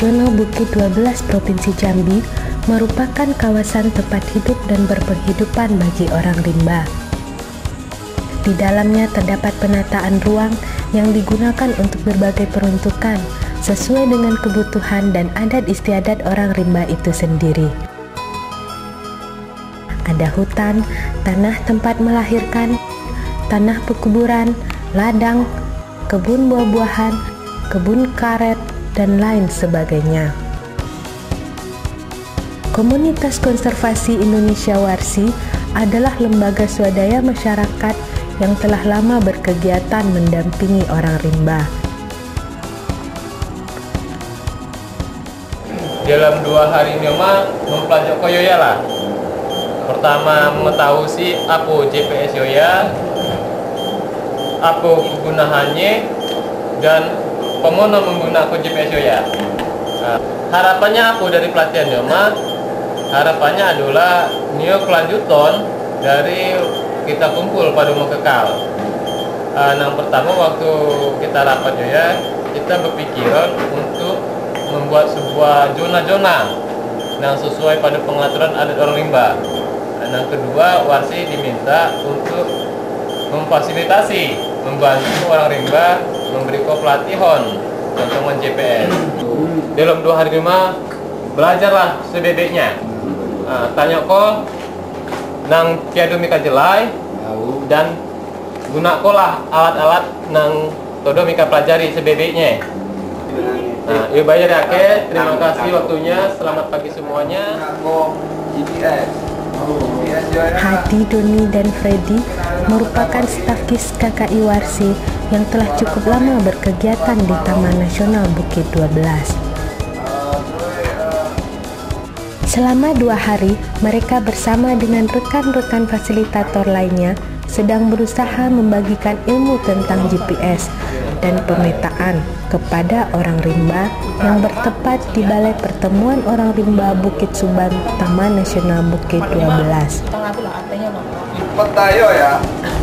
Nasional Bukit 12 Provinsi Jambi merupakan kawasan tempat hidup dan berpenghidupan bagi orang rimba. Di dalamnya terdapat penataan ruang yang digunakan untuk berbagai peruntukan sesuai dengan kebutuhan dan adat istiadat orang rimba itu sendiri. Ada hutan, tanah tempat melahirkan, tanah pekuburan, ladang, kebun buah-buahan, kebun karet, dan lain sebagainya. Komunitas Konservasi Indonesia Warsi adalah lembaga swadaya masyarakat yang telah lama berkegiatan mendampingi orang rimba. Dalam dua hari ini mah mempelajari koyo ya lah. Pertama mengetahui si apa GPS Yoya, apa kegunaannya, dan pemono menggunakan GPS Yoya. Nah, harapannya aku dari pelatihan Yoma, harapannya adalah neo kelanjutan dari kita kumpul pada mau kekal. Uh, yang pertama waktu kita rapat ya, kita berpikiran untuk membuat sebuah zona-zona yang sesuai pada pengaturan adat orang rimba. Dan yang kedua, warsi diminta untuk memfasilitasi, membantu orang rimba memberi pelatihan contohnya GPS. Dalam dua hari lima belajarlah sebebeknya. Nah, tanya kok nang piadu mika jelai dan gunakanlah alat-alat nang todo mika pelajari sebebeknya. Nah, yuk bayar ya ke. Terima kasih waktunya. Selamat pagi semuanya. Hadi, Doni, dan Freddy merupakan stafkis KKI Warsi yang telah cukup lama berkegiatan di Taman Nasional Bukit 12. Selama dua hari, mereka bersama dengan rekan-rekan fasilitator lainnya sedang berusaha membagikan ilmu tentang GPS dan pemetaan kepada orang rimba yang bertepat di Balai Pertemuan Orang Rimba Bukit Suban Taman Nasional Bukit 12.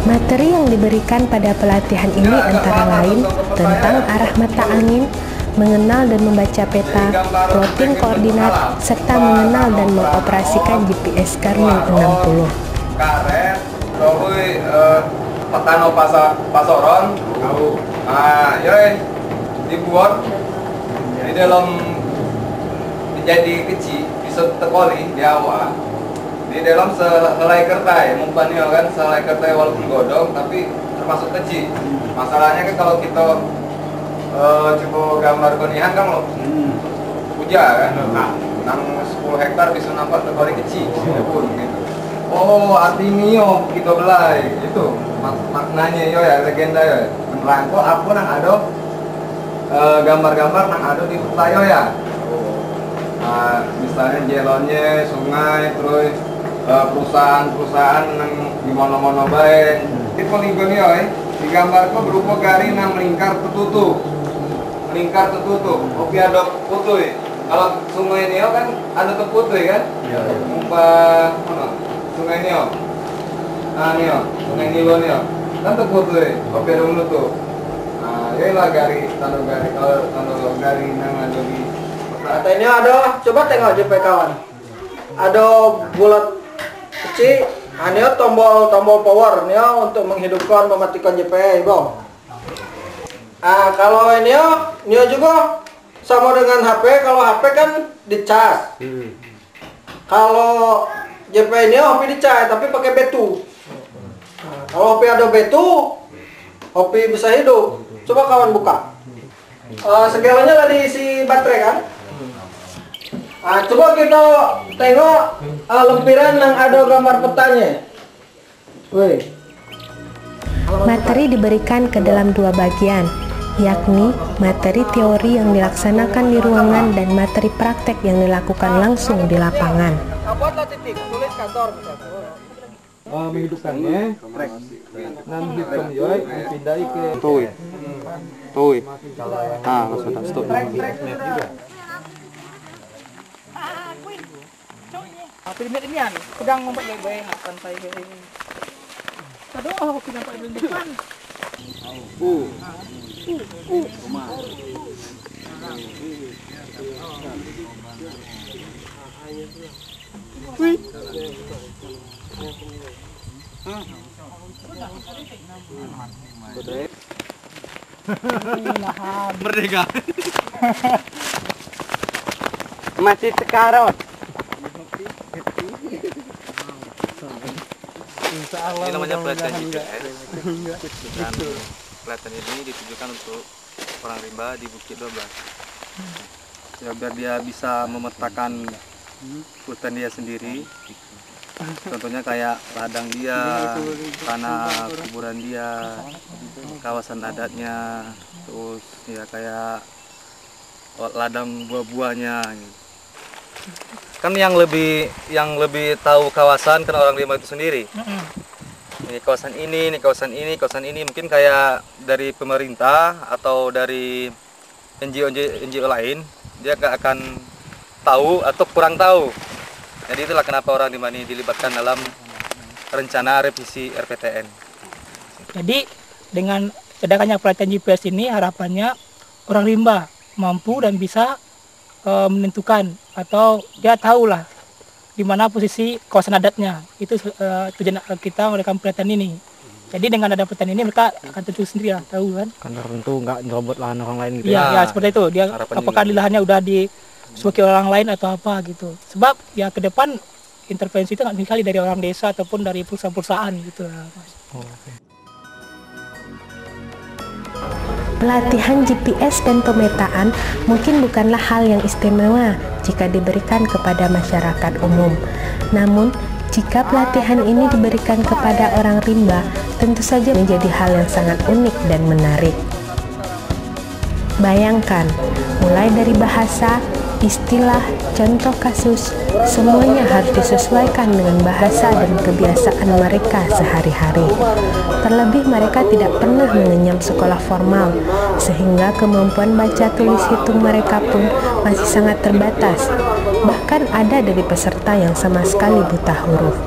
Materi yang diberikan pada pelatihan ini antara lain tentang arah mata angin, mengenal dan membaca peta, plotting koordinat, serta mengenal dan mengoperasikan GPS Garmin 60. Karet, pasoron, ah, yoi, dibuat di dalam jadi kecil bisa tekoli di awal di dalam selai kertai mumpannya kan selai kertai walaupun godong tapi termasuk kecil masalahnya kan kalau kita uh, coba gambar konihan kan lo puja kan nah, nang 10 hektar bisa nampak tekoli kecil pun gitu. Oh artinya kita belai itu mak maknanya yo ya legenda ya. Menerangko apa nang ada gambar-gambar uh, nang ada di Putayo ya Nah, misalnya jelonnya, sungai, terus perusahaan-perusahaan yang di mana-mana baik. Di poligon ya, eh, digambarkan berupa garing yang melingkar tertutup, melingkar tertutup. Oke ada putih. Eh. Kalau sungai ini kan ada terputus kan? Iya. Umpah mana? Sungai ini Nah ini sungai Nilo ini kan terputus. Oke ada menutup. Nah, lah garis, tanda garis, kalau tanda garis yang ada di Kata ini ada, coba tengok JP kawan. Ada bulat kecil, ini tombol tombol power nih untuk menghidupkan mematikan JP, bang. Ah kalau ini ini juga sama dengan HP. Kalau HP kan dicas. Kalau JP ini HP dicas, tapi pakai betu. Nah, kalau HP ada betu, HP bisa hidup. Coba kawan buka. Uh, segalanya tadi isi baterai kan? Nah, coba kita tengok uh, lempiran yang ada gambar petanya. Woi. Materi diberikan ke dalam dua bagian, yakni materi teori yang dilaksanakan di ruangan dan materi praktek yang dilakukan langsung di lapangan. Buatlah titik, tulis kantor uh, menghidupkannya. Nan hitung yoi dipindahi ke tuh tuh ah sudah stop. Pilimit ini kan, pedang ngomong baik-baik akan saya ini. Aduh, aku pindah pada depan. Uh, uh, uh, Merdeka. Masih sekarang. Ini namanya pelatihan GPS. Dan pelatihan ini ditujukan untuk orang rimba di Bukit 12. Ya biar dia bisa memetakan hutan dia sendiri. Contohnya kayak ladang dia, tanah kuburan dia, kawasan adatnya, terus ya kayak ladang buah-buahnya. gitu. Kan yang lebih yang lebih tahu kawasan kan orang rimba itu sendiri ini kawasan ini, ini kawasan ini, kawasan ini mungkin kayak dari pemerintah atau dari NGO NGO lain dia nggak akan tahu atau kurang tahu. Jadi itulah kenapa orang di Mani dilibatkan dalam rencana revisi RPTN. Jadi dengan adanya pelatihan GPS ini harapannya orang rimba mampu dan bisa eh, menentukan atau dia tahu lah di mana posisi kawasan adatnya. Itu eh, tujuan kita melakukan pelatihan ini. Jadi dengan ada pelatihan ini mereka akan tentu sendiri lah tahu kan. Kan tentu nggak nyerobot lahan orang lain gitu. Iya, Ya, ya, seperti itu. Dia harapannya apakah juga. di lahannya udah di sebagai orang lain atau apa gitu. Sebab ya ke depan intervensi itu nggak sekali dari orang desa ataupun dari perusahaan-perusahaan gitu lah, Mas. Pelatihan GPS dan pemetaan mungkin bukanlah hal yang istimewa jika diberikan kepada masyarakat umum. Namun, jika pelatihan ini diberikan kepada orang rimba, tentu saja menjadi hal yang sangat unik dan menarik. Bayangkan, mulai dari bahasa, istilah, contoh kasus, semuanya harus disesuaikan dengan bahasa dan kebiasaan mereka sehari-hari. Terlebih mereka tidak pernah mengenyam sekolah formal, sehingga kemampuan baca tulis hitung mereka pun masih sangat terbatas. Bahkan ada dari peserta yang sama sekali buta huruf.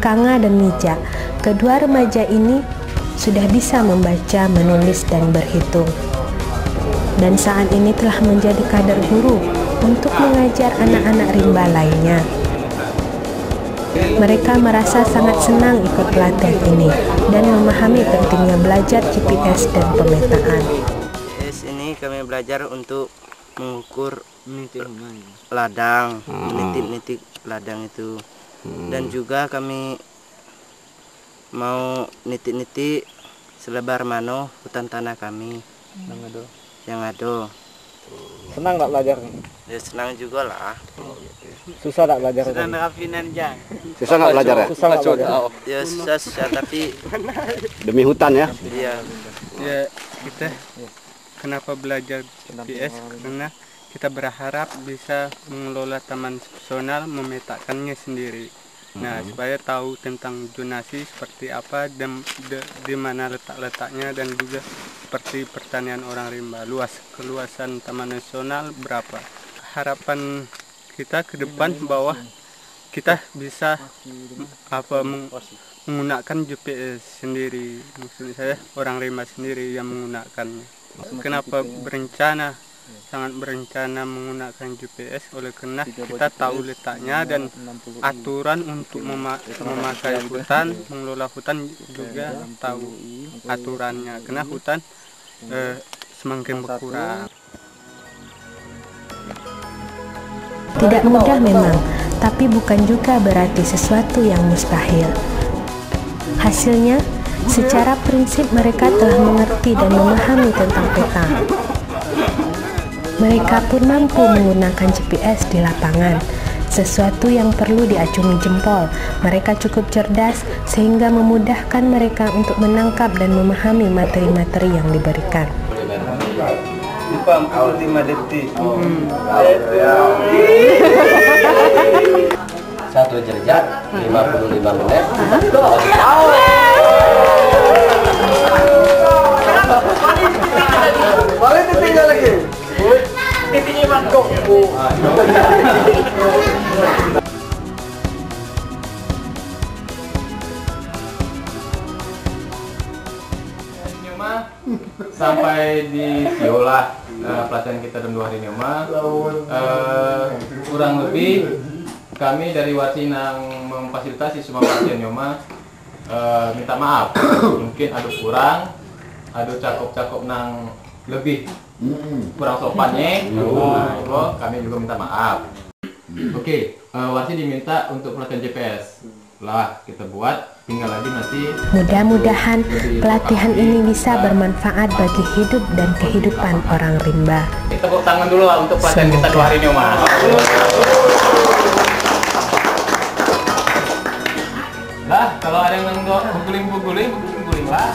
Kanga dan Mija, kedua remaja ini sudah bisa membaca, menulis, dan berhitung. Dan saat ini telah menjadi kader guru untuk mengajar anak-anak rimba lainnya. Mereka merasa sangat senang ikut pelatihan ini dan memahami pentingnya belajar GPS dan pemetaan. GPS ini kami belajar untuk mengukur ladang, menitik-nitik ladang itu. Dan juga kami mau nitik-nitik selebar mano hutan tanah kami yang ada. Senang nggak belajar? Ya senang juga lah. Susah nggak belajar? rafinan jang. Susah nggak belajar ya? Susah nggak belajar? Ya susah, susah tapi Demi hutan ya? ya ya kita kenapa belajar GPS karena kita berharap bisa mengelola taman personal memetakannya sendiri nah supaya tahu tentang zonasi seperti apa dan de- di mana letak-letaknya dan juga seperti pertanian orang rimba. Luas keluasan taman nasional berapa? Harapan kita ke depan bahwa kita bisa apa meng- menggunakan GPS sendiri. Maksud saya orang rimba sendiri yang menggunakannya. Kenapa berencana sangat berencana menggunakan GPS oleh karena kita tahu letaknya dan aturan untuk mema- memakai hutan mengelola hutan juga tahu aturannya. karena hutan eh, semakin berkurang. Tidak mudah memang, tapi bukan juga berarti sesuatu yang mustahil. Hasilnya, secara prinsip mereka telah mengerti dan memahami tentang peta. Mereka pun mampu menggunakan GPS di lapangan, sesuatu yang perlu diacungi jempol. Mereka cukup cerdas sehingga memudahkan mereka untuk menangkap dan memahami materi-materi yang diberikan. satu derajat 55 menit Balik titiknya lagi. Sampai di Siola eh, pelatihan kita dalam dua hari ini Oma Eh, kurang lebih kami dari Warsi yang memfasilitasi semua pelatihan Yoma eh, minta maaf mungkin ada kurang ada cakop-cakop nang lebih. Hmm. kurang sopannya ya, oh kami juga minta maaf. Oke okay, uh, Warsi diminta untuk pelatihan GPS lah kita buat tinggal lagi nanti mudah-mudahan pelatihan ini bisa bermanfaat bagi hidup dan kehidupan orang rimba. Kita tepuk tangan dulu lah untuk pelatihan Semoga. kita dua hari ini Mas. Lah kalau ada yang nggak pukulin pukulin pukulin lah